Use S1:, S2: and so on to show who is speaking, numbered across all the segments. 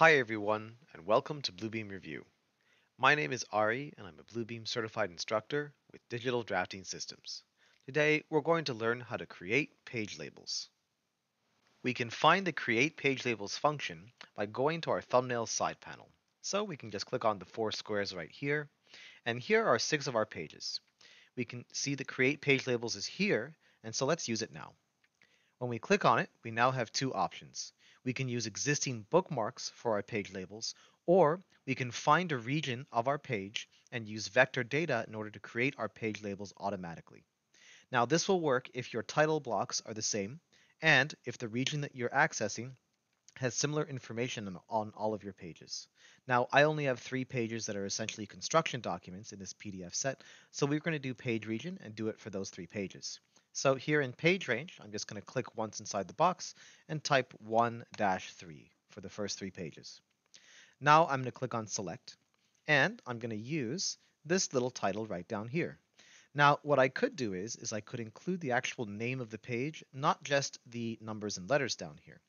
S1: Hi everyone, and welcome to Bluebeam Revu. My name is Ari, and I'm a Bluebeam certified instructor with Digital Drafting Systems. Today, we're going to learn how to create page labels. We can find the Create Page Labels function by going to our thumbnail side panel. So we can just click on the four squares right here, and here are six of our pages. We can see the Create Page Labels is here, and so let's use it now. When we click on it, we now have two options. We can use existing bookmarks for our page labels, or we can find a region of our page and use vector data in order to create our page labels automatically. Now this will work if your title blocks are the same and if the region that you're accessing has similar information on, all of your pages. Now I only have three pages that are essentially construction documents in this PDF set, so we're going to do page region and do it for those three pages. So here in page range, I'm just going to click once inside the box and type 1-3 for the first three pages. Now I'm going to click on select and I'm going to use this little title right down here. Now what I could do is, is I could include the actual name of the page, not just the numbers and letters down here.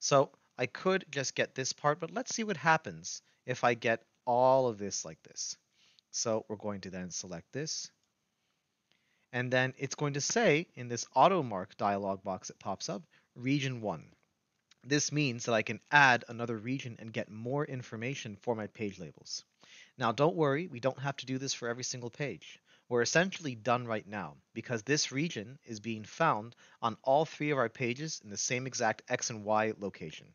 S1: So I could just get this part, but let's see what happens if I get all of this like this. So we're going to then select this and then it's going to say in this AutoMark dialog box that pops up, region 1. This means that I can add another region and get more information for my page labels. Now don't worry, we don't have to do this for every single page. We're essentially done right now because this region is being found on all three of our pages in the same exact X and Y location.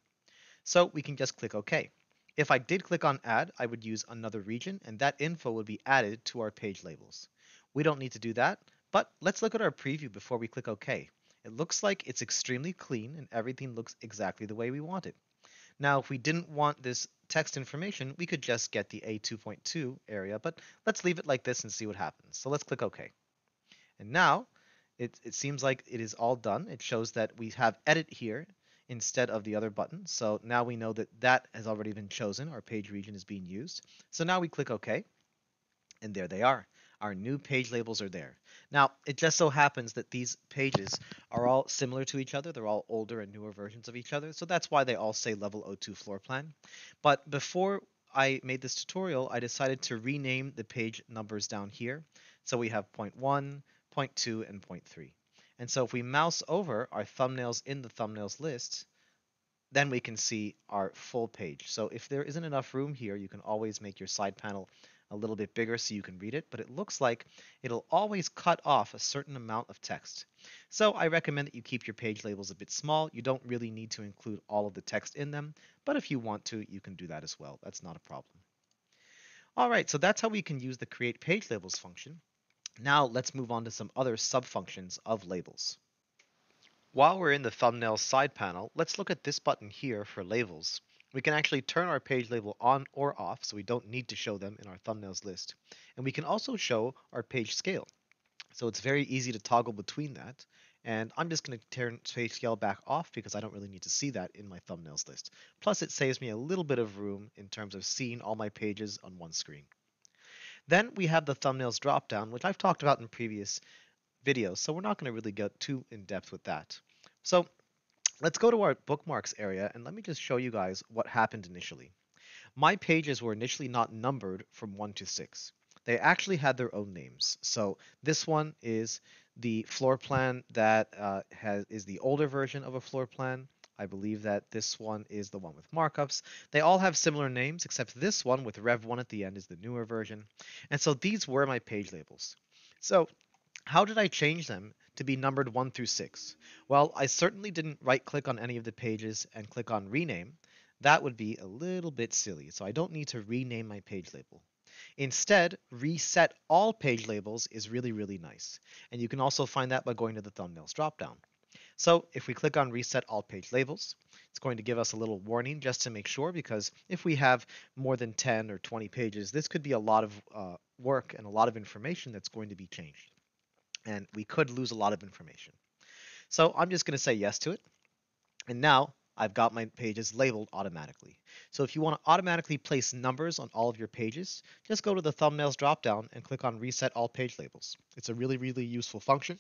S1: So we can just click OK. If I did click on add, I would use another region and that info would be added to our page labels. We don't need to do that. But let's look at our preview before we click OK. It looks like it's extremely clean and everything looks exactly the way we want it. Now, if we didn't want this text information, we could just get the A2.2 area, but let's leave it like this and see what happens. So let's click OK. And now it, it seems like it is all done. It shows that we have edit here instead of the other button. So now we know that that has already been chosen. Our page region is being used. So now we click OK. And there they are. Our new page labels are there. Now, it just so happens that these pages are all similar to each other. They're all older and newer versions of each other. So that's why they all say level 02 floor plan. But before I made this tutorial, I decided to rename the page numbers down here. So we have point 1, point 2, and point 3. And so if we mouse over our thumbnails in the thumbnails list, then we can see our full page. So if there isn't enough room here, you can always make your side panel a little bit bigger so you can read it, but it looks like it'll always cut off a certain amount of text. So I recommend that you keep your page labels a bit small. You don't really need to include all of the text in them, but if you want to, you can do that as well. That's not a problem. All right, so that's how we can use the create page labels function. Now let's move on to some other sub-functions of labels. While we're in the thumbnail side panel, let's look at this button here for labels. We can actually turn our page label on or off, so we don't need to show them in our thumbnails list. And we can also show our page scale. So it's very easy to toggle between that. And I'm just going to turn page scale back off because I don't really need to see that in my thumbnails list. Plus, it saves me a little bit of room in terms of seeing all my pages on one screen. Then we have the thumbnails dropdown, which I've talked about in previous videos, so we're not going to really go too in depth with that. So Let's go to our bookmarks area and let me just show you guys what happened initially. My pages were initially not numbered from 1 to 6. They actually had their own names. So this one is the floor plan that uh, has is the older version of a floor plan. I believe that this one is the one with markups. They all have similar names, except this one with Rev1 at the end is the newer version. And so these were my page labels. So how did I change them to be numbered 1 through 6? Well, I certainly didn't right click on any of the pages and click on rename. That would be a little bit silly, so I don't need to rename my page label. Instead, reset all page labels is really, really nice. And you can also find that by going to the thumbnails dropdown. So if we click on reset all page labels, it's going to give us a little warning just to make sure because if we have more than 10 or 20 pages, this could be a lot of uh, work and a lot of information that's going to be changed and we could lose a lot of information. So I'm just going to say yes to it. And now I've got my pages labeled automatically. So if you want to automatically place numbers on all of your pages, just go to the thumbnails dropdown and click on reset all page labels. It's a really, really useful function.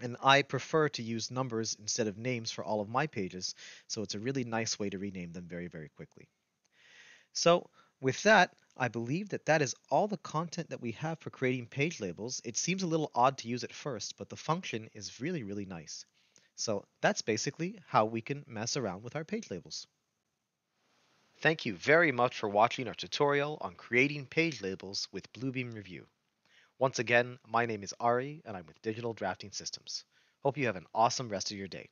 S1: And I prefer to use numbers instead of names for all of my pages, so it's a really nice way to rename them very, very quickly. So with that, I believe that that is all the content that we have for creating page labels. It seems a little odd to use at first, but the function is really, really nice. So that's basically how we can mess around with our page labels. Thank you very much for watching our tutorial on creating page labels with Bluebeam Revu. Once again, my name is Ari and I'm with Digital Drafting Systems. Hope you have an awesome rest of your day.